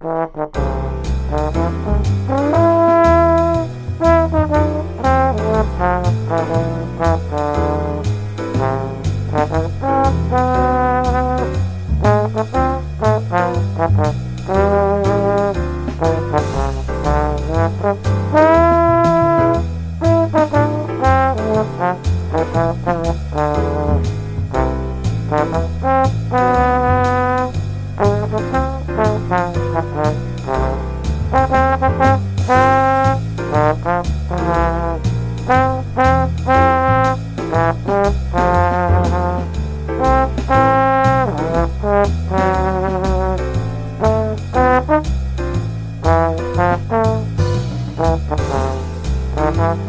Bye. Oh.